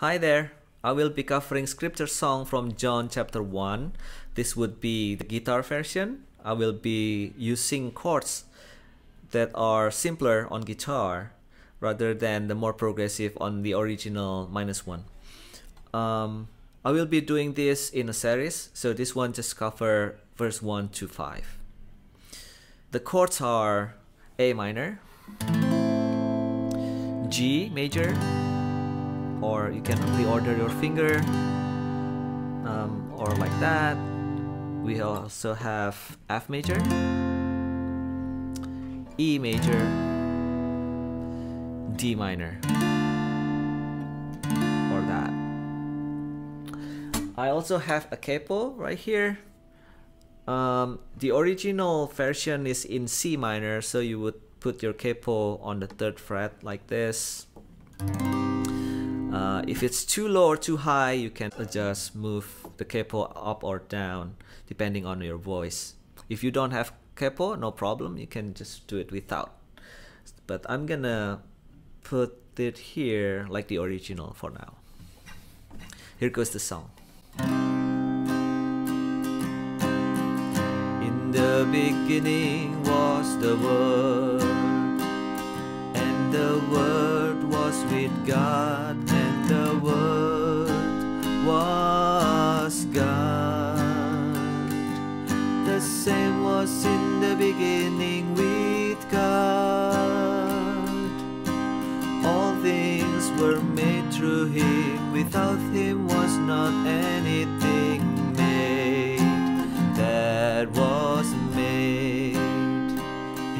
Hi there. I will be covering scripture song from John chapter 1. This would be the guitar version. I will be using chords that are simpler on guitar rather than the more progressive on the original minus one. Um, I will be doing this in a series, so this one just cover verse 1 to 5. The chords are A minor, G major, or you can reorder your finger, um, or like that. We also have F major, E major, D minor, or that. I also have a capo right here. Um, the original version is in C minor, so you would put your capo on the third fret like this. Uh, if it's too low or too high, you can adjust, move the capo up or down depending on your voice. If you don't have capo, no problem, you can just do it without. But I'm gonna put it here like the original for now. Here goes the song. In the beginning was the Word, and the Word was with God, the Word was God. The same was in the beginning with God. All things were made through Him, without Him was not anything made that was made.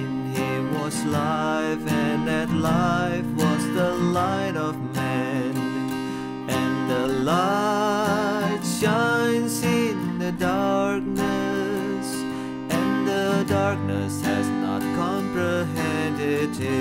In Him was life, and that life light shines in the darkness, and the darkness has not comprehended it.